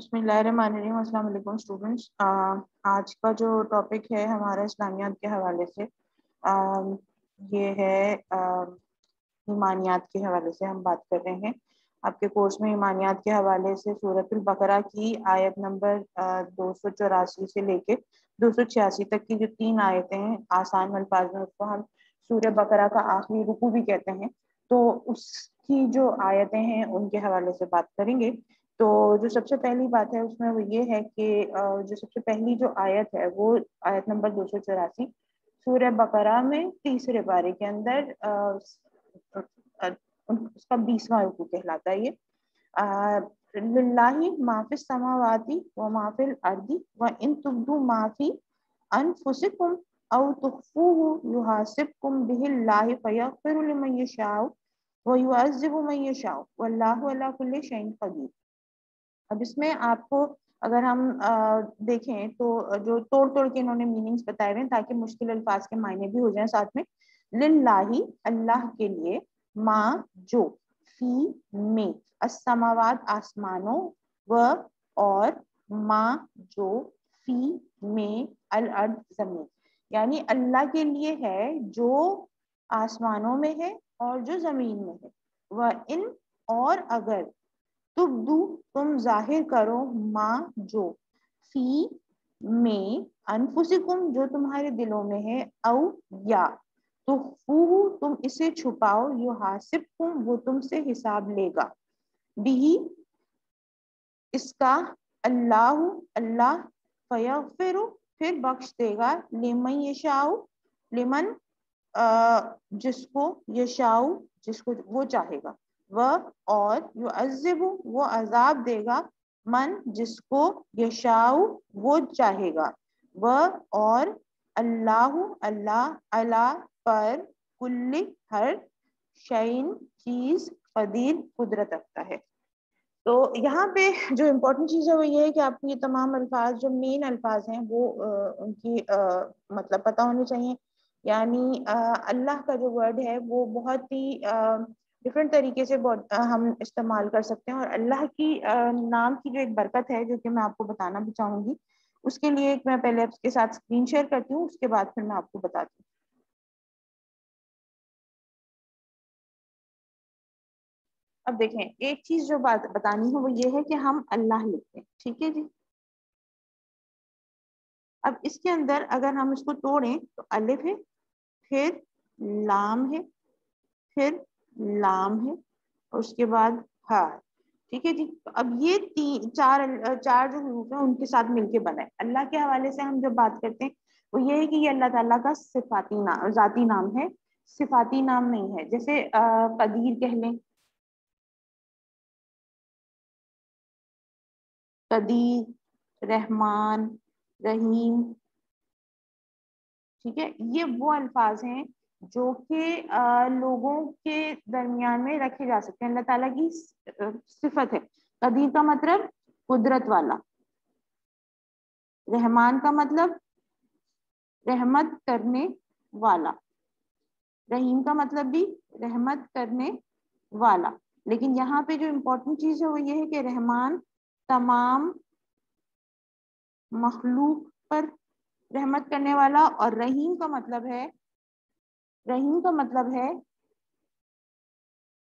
अस्सलाम स्टूडेंट्स। आज का जो टॉपिक है हमारा इस्लामियात के हवाले से आ, ये है ईमानियात के हवाले से हम बात कर रहे हैं। आपके कोर्स में ईमानियात के हवाले से सूरतुल बकरा की आयत नंबर दो सौ चौरासी से लेके दो सौ छियासी तक की जो तीन आयतें हैं आसान अल्फाज में उसको हम सूर्य बकरा का आखिरी रुकू भी कहते हैं। तो उसकी जो आयतें हैं उनके हवाले से बात करेंगे। तो जो सबसे पहली बात है उसमें वो ये है कि जो सबसे पहली जो आयत है वो आयत नंबर दो सौ चौरासी, सूर्य बकरा में तीसरे बारे के अंदर उसका बीसवा रुकू कहलाता है ये। लिल्लाही माफिस समावाती व माफिल अर्दी व इन तुब्दू माफ़ी अनफुसिकुम औ तुखफूहु युहासिबकुम बिहिल्लाहि फयगफिरु लिमन यशाउ व युअज़्ज़िबु मन यशाउ। वल्लाहु अला कुल्ली शैइन कदीर। अब इसमें आपको अगर हम आ, देखें तो जो तोड़ तोड़ के इन्होंने मीनिंग्स बताए हुए ताकि मुश्किल अल्फाज के मायने भी हो जाए साथ में। लिल्लाही अल्लाह के लिए माँ जो फ़ी में असमावाद आसमानों व और माँ जो फ़ी में अल अर्द ज़मीन। यानी अल्लाह के लिए है जो आसमानों में है और जो ज़मीन में है। वह इन और अगर तुबदू तुम ज़ाहिर करो माँ जो फ़ी में अनफुसिकुम जो तुम्हारे दिलों में है, औ या। तो फूहू तुम इसे छुपाओ, यो हासिब कुम वो तुमसे हिसाब लेगा। बिही इसका अल्लाह अल्लाह फयफिर फिर बख्श देगा, लेमन यशाऊ लेमन जिसको यशाऊ जिसको वो चाहेगा। वह और यु अजिब वो अजाब देगा मन जिसको यशाऊ वो चाहेगा। वह और अल्लाह अल्लाह अल्लाह पर कुल्ली हर शैन चीज़ कदीर कुदरत रखता है। तो यहाँ पे जो इम्पोर्टेंट चीज़ है वो ये है कि आपको ये तमाम अल्फाज जो मेन अल्फाज हैं वो आ, उनकी आ, मतलब पता होने चाहिए। यानी अल्लाह का जो वर्ड है वो बहुत ही डिफरेंट तरीके से बहुत हम इस्तेमाल कर सकते हैं। और अल्लाह की नाम की जो एक बरकत है, जो कि मैं आपको बताना भी चाहूँगी, उसके लिए एक मैं पहले आपके साथ स्क्रीन शेयर करती हूँ, उसके बाद फिर मैं आपको बताती हूँ। अब देखें, एक चीज़ जो बात बतानी है, वो ये है कि हम अल्लाह लिखते हैं। ठीक है जी? अब इसके अंदर अगर हम इसको तोड़ें तो अलिफ है, फिर लाम है, फिर लाम है और उसके बाद, हा, ठीक है जी। अब ये तीन, चार चार जो हरूफ है, उनके साथ मिलके बना है। अल्लाह के हवाले से हम जब बात करते हैं, वो ये है कि ये अल्लाह ताला का सिफाती नाम जाती नाम है। सिफाती नाम नहीं है, जैसे कदीर कह लें। कदीर, रहमान, रहीम, ठीक है? ये वो अल्फाज हैं जो कि लोगों के दरमियान में रखे जा सकते हैं। अल्लाह ताला की सिफत है। कदीर का मतलब? कुदरत वाला। रहमान का मतलब? रहमत करने वाला। रहीम का मतलब भी? रहमत करने वाला। लेकिन यहाँ पे जो इम्पोर्टेंट चीज़ है, वो ये है कि रहमान तमाम मखलूक पर रहमत करने वाला और रहीम का मतलब है रहीम का मतलब है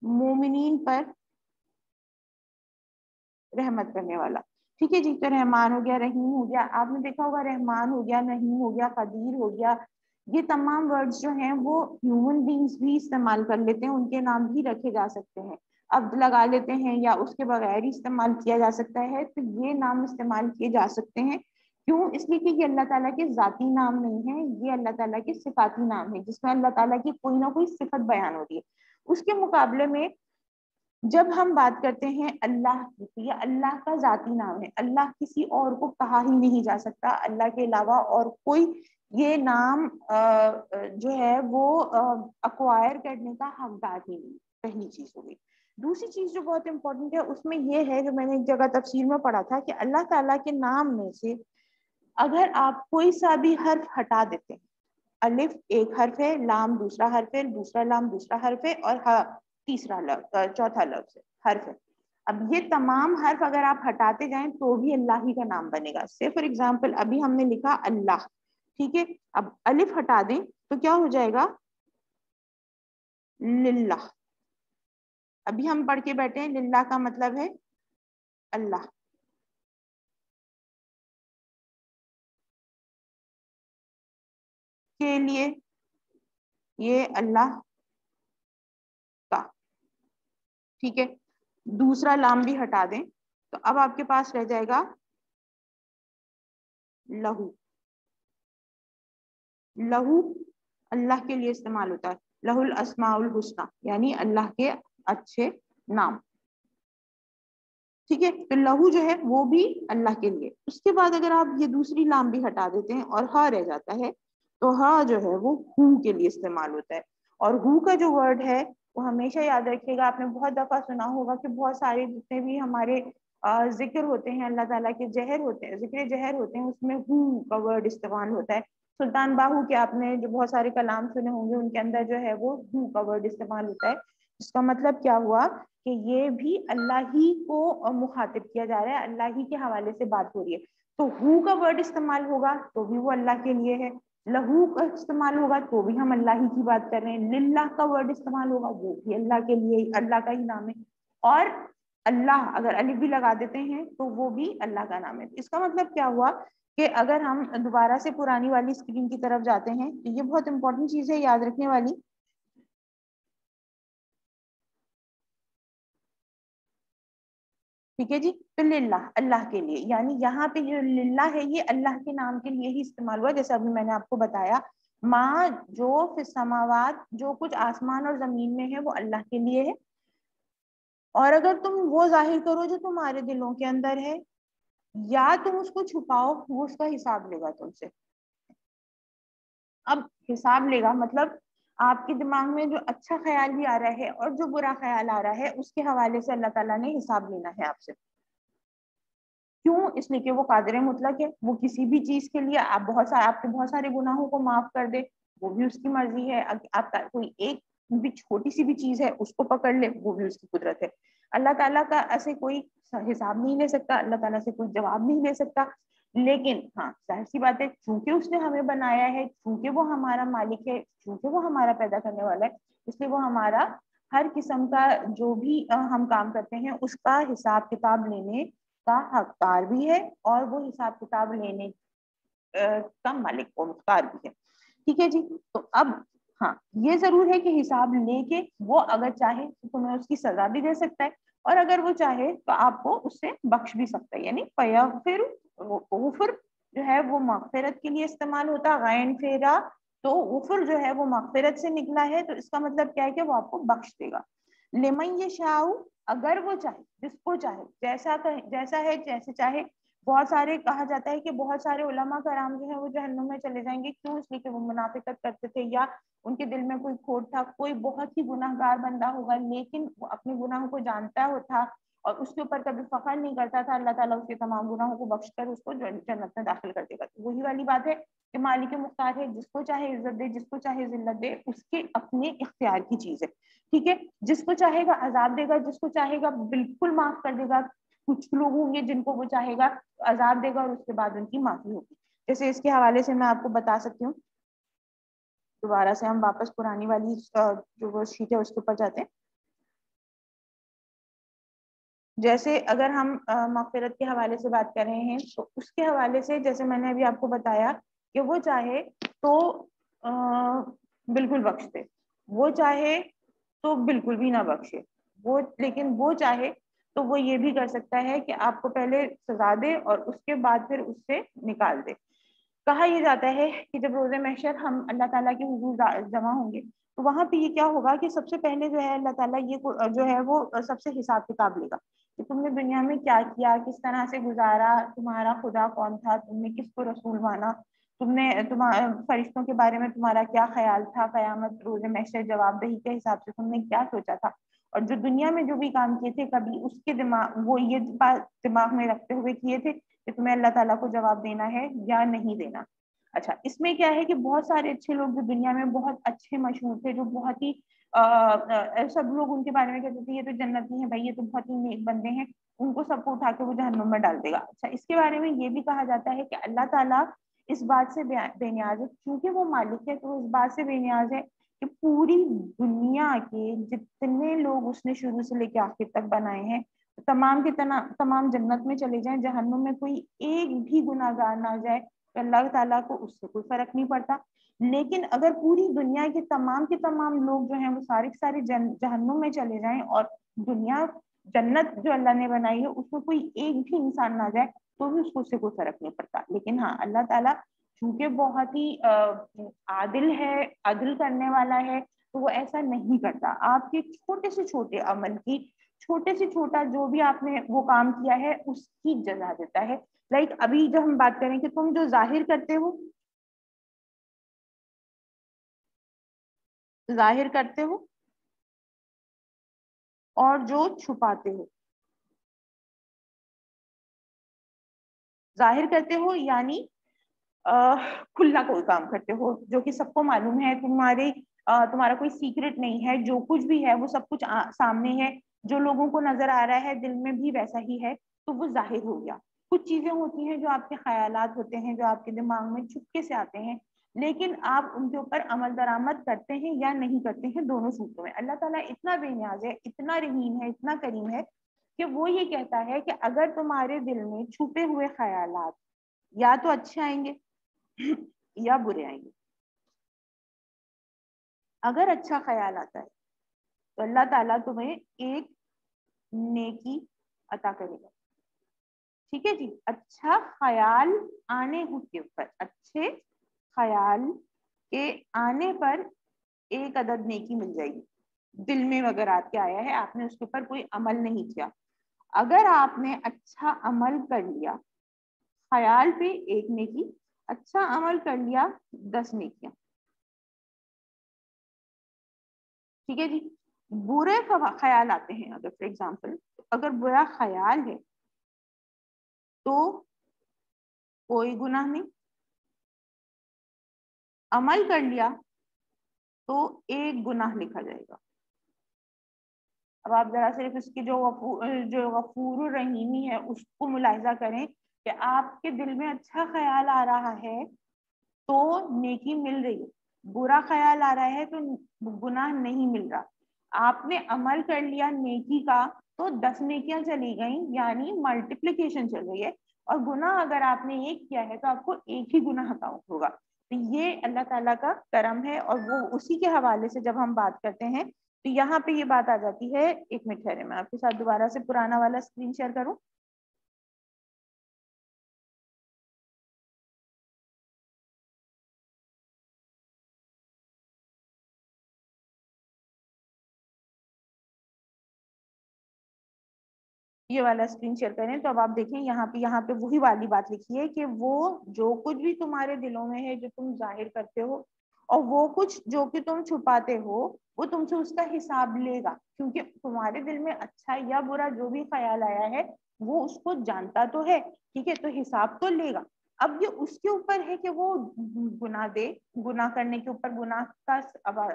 मोमिन पर रहमत करने वाला। ठीक है जी तो रहमान हो गया, रहीम हो गया। आपने देखा होगा, रहमान हो गया, नहीम हो गया, कदीर हो गया। ये तमाम वर्ड्स जो हैं, वो ह्यूमन बींग्स भी इस्तेमाल कर लेते हैं, उनके नाम भी रखे जा सकते हैं। अब लगा लेते हैं या उसके बगैर ही इस्तेमाल किया जा सकता है तो ये नाम इस्तेमाल किए जा सकते हैं। क्यों? इसलिए कि ये अल्लाह ताला के जाती नाम नहीं है, ये अल्लाह ताला के सिफाती नाम है, जिसमें अल्लाह ताला की कोई ना कोई सिफत बयान होती है। उसके मुकाबले में जब हम बात करते हैं अल्लाह की तो ये अल्लाह का जाती नाम है। अल्लाह किसी और को कहा ही नहीं जा सकता। अल्लाह के अलावा और कोई ये नाम जो है वो अक्वायर करने का हकदार ही नहीं। पहली चीज़ हो गई। दूसरी चीज़ जो बहुत इंपॉर्टेंट है, उसमें ये है जो मैंने एक जगह तफसीर में पढ़ा था कि अल्लाह ताला के नाम में से अगर आप कोई सा भी हर्फ हटा देते हैं, अलिफ एक हर्फ है, लाम दूसरा हर्फ है, दूसरा लाम दूसरा हर्फ है और हा तीसरा लफ्ज चौथा लफ्ज हर्फ है। अब ये तमाम हर्फ अगर आप हटाते जाएँ तो भी अल्लाह ही का नाम बनेगा। से फॉर एग्ज़ाम्पल अभी हमने लिखा अल्लाह, ठीक है? अब अलिफ हटा दें तो क्या हो जाएगा? लिल्लाह। अभी हम पढ़ के बैठे हैं, लिल्लाह का मतलब है अल्लाह। के लिए ये अल्लाह का। ठीक है? दूसरा लाम भी हटा दें तो अब आपके पास रह जाएगा लहू। लहू अल्लाह के लिए इस्तेमाल होता है। लहुल असमाउल हुस्ना, यानी अल्लाह के अच्छे नाम। ठीक है? तो लहू जो है, वो भी अल्लाह के लिए। उसके बाद अगर आप ये दूसरी लाम भी हटा देते हैं और हा रह जाता है तो हा जो है वो हु के लिए इस्तेमाल होता है। और हु का जो वर्ड है, वो हमेशा याद रखिएगा, आपने बहुत दफ़ा सुना होगा कि बहुत सारे जितने भी हमारे ज़िक्र होते हैं, अल्लाह ताला के जहर होते हैं, ज़िक्र जहर होते हैं, उसमें हु का वर्ड इस्तेमाल होता है। सुल्तान बाहू के आपने जो बहुत सारे कलाम सुने होंगे, उनके अंदर जो है वो हु का वर्ड इस्तेमाल होता है। इसका मतलब क्या हुआ कि ये भी अल्लाह ही को मुखातिब किया जा रहा है, अल्लाह ही के हवाले से बात हो रही है। तो हु का वर्ड इस्तेमाल होगा तो भी वो अल्लाह के लिए है। लहू का इस्तेमाल होगा तो भी हम अल्लाह ही की बात कर रहे हैं। लिल्लाह का वर्ड इस्तेमाल होगा, वो भी अल्लाह के लिए ही, अल्लाह का ही नाम है। और अल्लाह अगर अलिफ भी लगा देते हैं तो वो भी अल्लाह का नाम है। इसका मतलब क्या हुआ कि अगर हम दोबारा से पुरानी वाली स्क्रीन की तरफ़ जाते हैं तो ये बहुत इंपॉर्टेंट चीज़ है याद रखने वाली। ठीक है जी? तो लिल्ला, अल्लाह के लिए, यानी यहाँ पे जो लिल्ला है, ये अल्लाह के नाम के लिए ही इस्तेमाल हुआ, जैसे अभी मैंने आपको बताया। माँ जो समावात, जो कुछ आसमान और ज़मीन में है, वो अल्लाह के लिए है। और अगर तुम वो ज़ाहिर करो जो तुम्हारे दिलों के अंदर है, या तुम उसको छुपाओ, वो उसका हिसाब लेगा तुमसे। अब हिसाब लेगा मतलब आपके दिमाग में जो अच्छा ख्याल भी आ रहा है और जो बुरा ख्याल आ रहा है, उसके हवाले से अल्लाह ताला ने हिसाब लेना है आपसे। क्यों? इसलिए कि वो कादर मुतलक है, वो किसी भी चीज़ के लिए आप बहुत सारे आपके बहुत सारे गुनाहों को माफ़ कर दे, वो भी उसकी मर्ज़ी है। आपका कोई एक भी छोटी सी भी चीज़ है, उसको पकड़ ले, वो भी उसकी कुदरत है। अल्लाह ताला का ऐसे कोई हिसाब नहीं ले सकता, अल्लाह ताला से कोई जवाब नहीं ले सकता। लेकिन हाँ ज़ाहिर सी बात है, चूँकि उसने हमें बनाया है, चूँकि वो हमारा मालिक है, चूँकि वो हमारा पैदा करने वाला है, इसलिए वो हमारा हर किस्म का जो भी हम काम करते हैं, उसका हिसाब किताब लेने का हकदार भी है और वो हिसाब किताब लेने का मालिक को मुख्तार भी है। ठीक है जी? तो अब हाँ ये ज़रूर है कि हिसाब लेके वो अगर चाहे तो तुम्हें उसकी सजा भी दे सकता है। और अगर वो चाहे तो आपको उससे बख्श भी सकता है, यानी फिर उफर जो है वो मगफरत के लिए इस्तेमाल होता गैन फेरा तो उफर जो है वो मगफरत से निकला है तो इसका मतलब क्या है कि वो आपको बख्श देगा। लेमन ये शाह अगर वो चाहे, जिसको चाहे, जैसा कहे, जैसा है, जैसे चाहे बहुत सारे कहा जाता है कि बहुत सारे उलमा कराम जो है वो जहन्नुम में चले जाएँगे। क्यों? इसलिए कि वो मुनाफिकत करते थे या उनके दिल में कोई खोट था, कोई बहुत ही गुनाहगार बंदा होगा, लेकिन वो अपने गुनाहों को जानता हो था और उसके ऊपर कभी फखर नहीं करता था। अल्लाह ताला उसके तमाम गुनाहों को बख्श कर उसको जन्नत में दाखिल कर देगा। तो वही वाली बात है कि मालिक मुख्तार है, जिसको चाहे इज़्ज़त दे, जिसको चाहे जिल्लत दे, उसके अपने इख्तियार की चीज़ है। ठीक है? जिसको चाहेगा आज़ाद देगा, जिसको चाहेगा बिल्कुल माफ़ कर देगा कुछ लोग होंगे जिनको वो चाहेगा आज़ाद देगा और उसके बाद उनकी माफ़ी होगी। जैसे इसके हवाले से मैं आपको बता सकती हूँ। दोबारा से हम वापस पुरानी वाली जो वो शीट है उसके ऊपर जाते हैं। जैसे अगर हम मगफरत के हवाले से बात कर रहे हैं तो उसके हवाले से जैसे मैंने अभी आपको बताया कि वो चाहे तो आ, बिल्कुल बख्श दे वो चाहे तो बिल्कुल भी ना बख्शे। वो लेकिन वो चाहे तो वो ये भी कर सकता है कि आपको पहले सजा दे और उसके बाद फिर उससे निकाल दे। कहा यह जाता है कि जब रोज़े महशर हम अल्लाह ताला के हजूर जमा होंगे तो वहाँ पे ये क्या होगा कि सबसे पहले जो है अल्लाह ताला ये जो है वो सबसे हिसाब किताब लेगा कि तुमने दुनिया में क्या किया, किस तरह से गुजारा, तुम्हारा खुदा कौन था, तुमने किसको रसूल माना, तुमने तुम्हारे फरिश्तों के बारे में तुम्हारा क्या ख्याल था, कयामत रोज़े महशर जवाबदही के हिसाब से तुमने क्या सोचा था। और जो दुनिया में जो भी काम किए थे, कभी उसके दिमाग, वो ये दिमाग में रखते हुए किए थे कि तुम्हें अल्लाह ताला को जवाब देना है या नहीं देना। अच्छा इसमें क्या है कि बहुत सारे अच्छे लोग जो दुनिया में बहुत अच्छे मशहूर थे, जो बहुत ही सब लोग उनके बारे में कहते थे, ये तो जन्नती है भाई, ये तो बहुत ही नेक बंदे हैं, उनको सबको उठा के वो जहन्नुम में डाल देगा। अच्छा इसके बारे में ये भी कहा जाता है कि अल्लाह ताला इस बात से बेनियाज है, क्योंकि वो मालिक है तो इस बात से बेनियाज है कि पूरी दुनिया के जितने लोग उसने शुरू से लेके आखिर तक बनाए हैं, तमाम के तना, तमाम जन्नत में चले जाएँ, जहन्नुम में कोई एक भी गुनागार ना जाए अल्लाह ताला को उससे कोई फ़र्क नहीं पड़ता। लेकिन अगर पूरी दुनिया के तमाम के तमाम लोग जो हैं, वो सारे के सारे जहन्नुम में चले जाएँ और दुनिया, जन्नत जो अल्लाह ने बनाई है, उसमें कोई एक भी इंसान ना जाए तो भी उसको उससे कोई फ़र्क नहीं पड़ता। लेकिन हाँ अल्लाह ताला चूँकि बहुत ही आदिल है, अदिल करने वाला है तो वो ऐसा नहीं करता। आपके छोटे से छोटे अमल की, छोटे से छोटा जो भी आपने वो काम किया है, उसकी जजा देता है। लाइक like, अभी जब हम बात करें कि तुम जो ज़ाहिर करते हो, ज़ाहिर करते हो, और जो छुपाते हो। ज़ाहिर करते हो, यानी खुला कोई काम करते हो जो कि सबको मालूम है तुम्हारे तुम्हारा कोई सीक्रेट नहीं है जो कुछ भी है वो सब कुछ आ, सामने है जो लोगों को नज़र आ रहा है दिल में भी वैसा ही है तो वो ज़ाहिर हो गया। कुछ चीज़ें होती हैं जो आपके ख्याल होते हैं जो आपके दिमाग में चुपके से आते हैं लेकिन आप उनके ऊपर अमल दरामद करते हैं या नहीं करते हैं दोनों सूत्रों में। अल्लाह ताला इतना बेनियाज है इतना रहीम है इतना करीम है कि वो ये कहता है कि अगर तुम्हारे दिल में छुपे हुए ख्याल या तो अच्छे आएँगे या बुरे आएँगे। अगर अच्छा ख्याल आता है तो अल्लाह ताला तुम्हें एक नेकी अता करेगा। ठीक है जी? अच्छा ख्याल आने के ऊपर, अच्छे ख्याल के आने पर एक अदद नेकी मिल जाएगी। दिल में अगर आपके आया है, आपने उसके ऊपर कोई अमल नहीं किया। अगर आपने अच्छा अमल कर लिया, ख्याल पे एक नेकी अच्छा अमल कर लिया, दस नेकियाँ ठीक है जी? बुरे ख्याल आते हैं अगर फॉर एग्ज़ाम्पल अगर बुरा ख्याल है तो कोई गुनाह नहीं। अमल कर लिया तो एक गुनाह लिखा जाएगा। अब आप जरा सिर्फ़ इसकी जो जो गफूर रहीमी है, उसको मुलायजा करें कि आपके दिल में अच्छा ख्याल आ रहा है तो नेकी मिल रही है। बुरा ख्याल आ रहा है तो गुनाह नहीं मिल रहा। आपने अमल कर लिया नेकी का तो दस नेकियाँ चली गई, यानी मल्टीप्लीकेशन चल रही है। और गुनाह अगर आपने एक किया है तो आपको एक ही गुनाह काउंट होगा। तो ये अल्लाह ताला का करम है, और वो उसी के हवाले से जब हम बात करते हैं तो यहाँ पे ये बात आ जाती है। एक मिनट ठहरे, मैं आपके साथ दोबारा से पुराना वाला स्क्रीन शेयर करूँ? ये वाला स्क्रीन शेयर करें तो अब आप देखें, यहाँ पे यहाँ पे वही वाली बात लिखी है कि वो जो कुछ भी तुम्हारे दिलों में है, जो तुम ज़ाहिर करते हो, और वो कुछ जो कि तुम छुपाते हो, वो तुमसे उसका हिसाब लेगा, क्योंकि तुम्हारे दिल में अच्छा या बुरा जो भी ख्याल आया है, वो उसको जानता तो है, ठीक है तो हिसाब तो लेगा। अब ये उसके ऊपर है कि वो गुनाह दे, गुनाह करने के ऊपर गुनाह का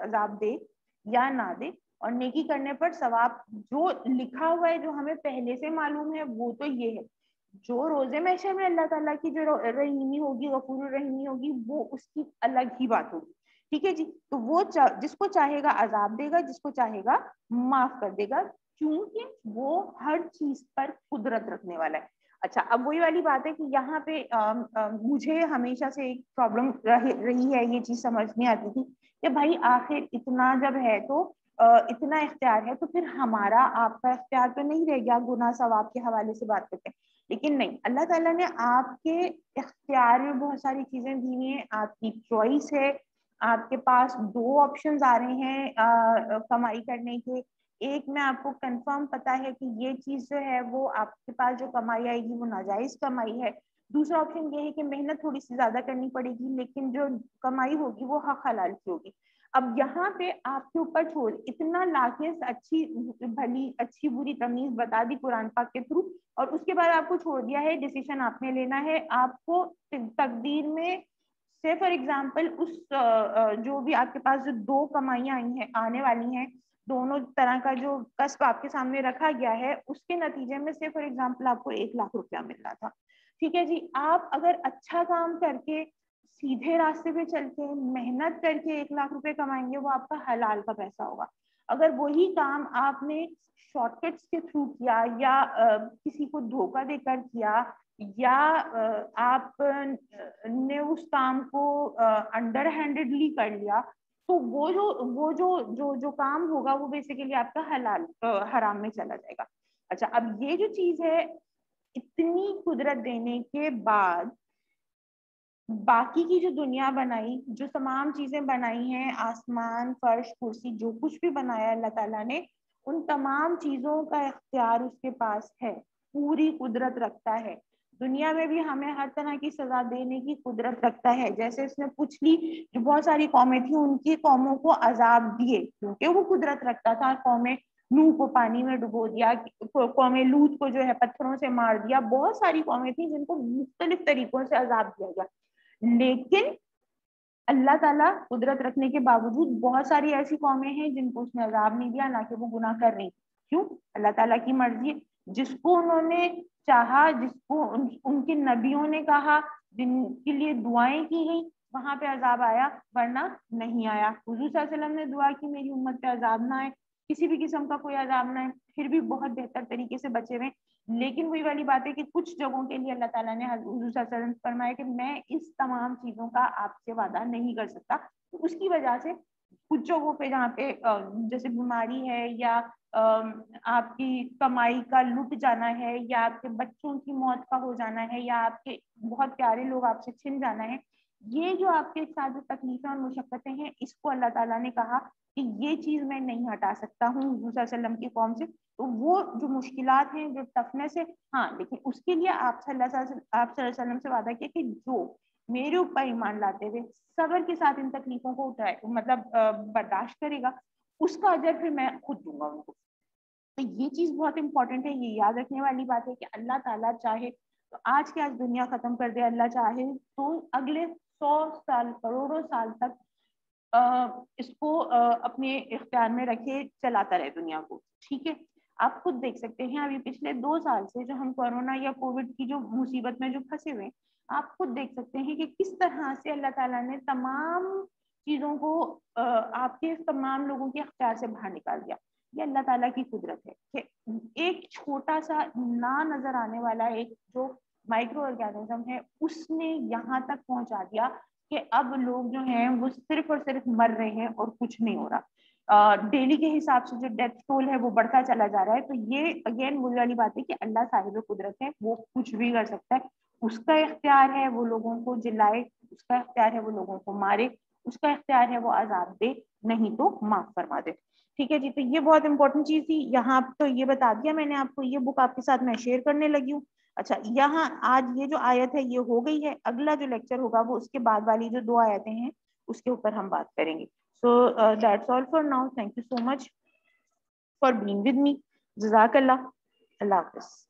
अजाब दे या ना दे और नेकी करने पर सवाब जो लिखा हुआ है जो हमें पहले से मालूम है वो तो ये है। जो रोज़े मैशर में अल्लाह ताला की जो रहीमी होगी गफूर रहीमी होगी वो उसकी अलग ही बात होगी। ठीक है जी? तो वो चा, जिसको चाहेगा अजाब देगा जिसको चाहेगा माफ़ कर देगा क्योंकि वो हर चीज़ पर कुदरत रखने वाला है। अच्छा अब वही वाली बात है कि यहाँ पे आ, आ, मुझे हमेशा से एक प्रॉब्लम रही है ये चीज़ समझ नहीं आती थी कि भाई आखिर इतना जब है तो इतना इख्तियार है तो फिर हमारा आपका इख्तियार तो नहीं रह गया गुना सवाब के हवाले से बात करते हैं लेकिन नहीं, अल्लाह ताला ने आपके इख्तियार में बहुत सारी चीज़ें दी हुई हैं, आपकी चॉइस है, आपके पास दो ऑप्शन आ रहे हैं कमाई करने के। एक में आपको कंफर्म पता है कि ये चीज़ जो है, वो आपके पास जो कमाई आएगी, वो नाजायज कमाई है। दूसरा ऑप्शन ये है कि मेहनत थोड़ी सी ज़्यादा करनी पड़ेगी, लेकिन जो कमाई होगी, वो हक हलाल की होगी। अब यहाँ पे आपके ऊपर छोड़, इतना लाखेस अच्छी, भली, अच्छी बुरी तमीज बता दी कुरान पाक के थ्रू और उसके बाद आपको छोड़ दिया है डिसीज़न आपने लेना है। आपको तकदीर में से फॉर एग्ज़ाम्पल उस जो भी आपके पास जो दो कमाइयाँ आई हैं, आने वाली हैं, दोनों तरह का जो कस्ब आपके सामने रखा गया है, उसके नतीजे में से फॉर एग्ज़ाम्पल आपको एक लाख रुपया मिल रहा था। ठीक है जी, आप अगर अच्छा काम करके सीधे रास्ते पे चल के मेहनत करके एक लाख रुपए कमाएँगे वो आपका हलाल का पैसा होगा। अगर वही काम आपने शॉर्टकट्स के थ्रू किया या आ, किसी को धोखा देकर किया या आप ने उस काम को अंडर हैंडेडली कर लिया तो वो जो वो जो जो जो काम होगा वो बेसिकली आपका हलाल हराम में चला जाएगा। अच्छा अब ये जो चीज़ है इतनी कुदरत देने के बाद बाकी की जो दुनिया बनाई, जो तमाम चीज़ें बनाई हैं, आसमान, फर्श, कुर्सी, जो कुछ भी बनाया अल्लाह ताला ने, उन तमाम चीज़ों का इख्तियार उसके पास है, पूरी कुदरत रखता है। दुनिया में भी हमें हर तरह की सजा देने की कुदरत रखता है। जैसे इसने पुछली जो बहुत सारी कौमें थी, उनकी कौमों को अजाब दिए, क्योंकि वो कुदरत रखता था। कौमें नू को पानी में डुबो दिया कौमें लूत को जो है पत्थरों से मार दिया। बहुत सारी कौमें थी जिनको मुख्तलिफ़ तरीकों से अजाब दिया गया। लेकिन अल्लाह ताला कुदरत रखने के बावजूद बहुत सारी ऐसी कौमें हैं जिनको उसने अजाब नहीं दिया ना कि वो गुनाह कर रही। क्यों? अल्लाह ताला की मर्ज़ी। जिसको उन्होंने चाहा जिसको उन, उनके नबियों ने कहा जिनके लिए दुआएँ की गई वहाँ पे अजाब आया वरना नहीं आया। हजूर ने दुआ की मेरी उम्मत पे अजाब ना आए। किसी भी किस्म का कोई अजाब ना है फिर भी बहुत बेहतर तरीके से बचे हुए लेकिन वही वाली बात है कि कुछ जगहों के लिए अल्लाह ताला ने फरमाया कि मैं इस तमाम चीज़ों का आपसे वादा नहीं कर सकता। तो उसकी वजह से कुछ जगहों पे जहाँ पे जैसे बीमारी है या आपकी कमाई का लुट जाना है या आपके बच्चों की मौत का हो जाना है या आपके बहुत प्यारे लोग आपसे छिन जाना है ये जो आपके साथ जो तकलीफें और मुशक्क़तें हैं, इसको अल्लाह ताला ने कहा कि ये चीज़ मैं नहीं हटा सकता हूँ वसल्लम की कौम से। तो वो जो मुश्किलात हैं, जो टफनेस है हाँ लेकिन उसके लिए आप आप वसल्लम से वादा किया कि जो मेरे ऊपर ईमान लाते हुए सबर के साथ इन तकलीफों को उठाए मतलब बर्दाश्त करेगा, उसका अजर फिर मैं खुद दूँगा उनको। तो ये चीज़ बहुत इंपॉर्टेंट है, ये याद रखने वाली बात है कि अल्लाह ताला चाहे तो आज के आज दुनिया खत्म कर दे, अल्लाह चाहे तो अगले सौ साल करोड़ों साल तक आ, इसको आ, अपने इख्तियार में रखे चलाता रहे दुनिया को ठीक है? आप खुद देख सकते हैं अभी पिछले दो साल से जो हम कोरोना या कोविड की जो मुसीबत में जो फंसे हुए आप खुद देख सकते हैं कि किस तरह से अल्लाह ताला ने तमाम चीज़ों को आपके तमाम लोगों के अख्तियार से बाहर निकाल दिया। ये अल्लाह ताला की कुदरत है कि एक छोटा सा ना नज़र आने वाला एक जो माइक्रो ऑर्गेनिज्म है, उसने यहाँ तक पहुँचा दिया कि अब लोग जो हैं, वो सिर्फ़ और सिर्फ़ मर रहे हैं और कुछ नहीं हो रहा। डेली के हिसाब से जो डेथ टोल है, वो बढ़ता चला जा रहा है। तो ये अगेन वही वाली बात है कि अल्लाह साहिब कुदरत है, वो कुछ भी कर सकता है। उसका इख्तियार है वो लोगों को जिलाए, उसका इख्तियार है वो लोगों को मारे, उसका इख्तियार है वो आज़ाद दे, नहीं तो माफ़ फरमा दे। ठीक है जी तो ये बहुत इंपॉर्टेंट चीज़ थी। यहाँ तो ये बता दिया मैंने आपको, ये बुक आपके साथ मैं शेयर करने लगी हूँ। अच्छा यहाँ आज ये जो आयत है, ये हो गई है। अगला जो लेक्चर होगा, वो उसके बाद वाली जो दो आयतें हैं, उसके ऊपर हम बात करेंगे। So that's all for now thank you so much for being with me जजाकल्ला अल्लाह हाफिज़